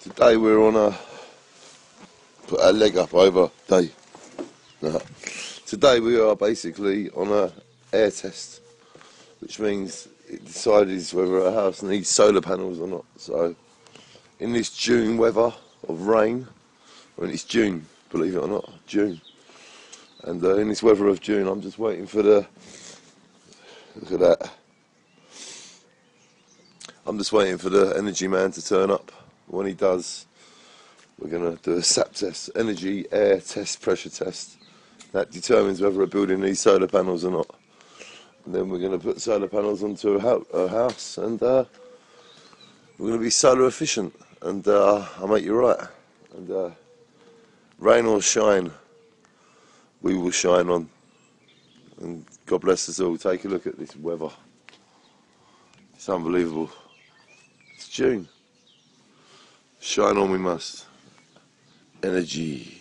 Today we're on a put our leg up over day. No. Today we are basically on a air test, which means it decides whether a house needs solar panels or not. So in this June weather of rain, I mean it's June, believe it or not, June. And uh, in this weather of June, I'm just waiting for the. Look at that. I'm just waiting for the energy man to turn up. When he does, we're going to do a SAP test, energy air test, pressure test. That determines whether a building needs solar panels or not. And then we're going to put solar panels onto a, ho- a house and uh, we're going to be solar efficient. And uh, I'll make you right. And uh, rain or shine, we will shine on. And God bless us all. Take a look at this weather. It's unbelievable. It's June. Shine on we must. Energy.